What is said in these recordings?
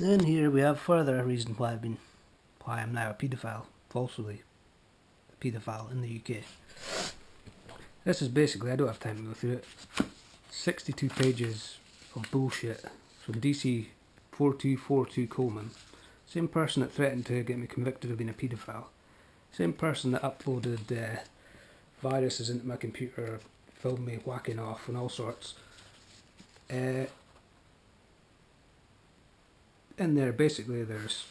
Then here we have further reason why I've been, why I'm now a paedophile, falsely a paedophile in the UK. This is basically, I don't have time to go through it, 62 pages of bullshit from DC 4242 Coleman. Same person that threatened to get me convicted of being a paedophile. Same person that uploaded uh, viruses into my computer, filmed me whacking off and all sorts. Uh, in there, basically, there's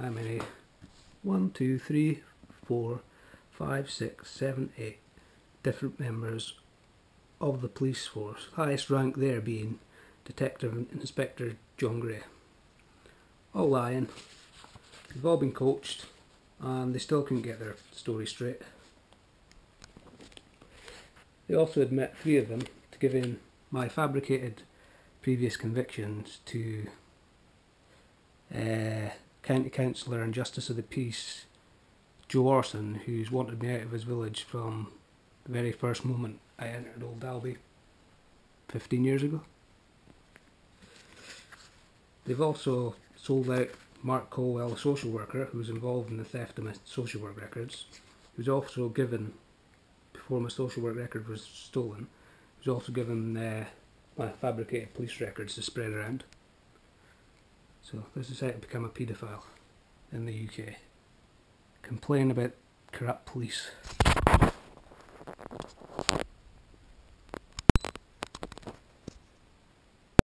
how many? One, two, three, four, five, six, seven, eight different members of the police force. Highest rank there being Detective Inspector John Gray. All lying. They've all been coached and they still couldn't get their story straight. They also admit, three of them, to giving my fabricated previous convictions to uh, County Councillor and Justice of the Peace Joe Orson, who's wanted me out of his village from the very first moment I entered Old Dalby 15 years ago. They've also sold out Mark Colwell, a social worker who was involved in the theft of my social work records. He was also given, before my social work record was stolen, he was also given uh, my fabricated police records to spread around. So this is how to become a paedophile in the UK. Complain about corrupt police.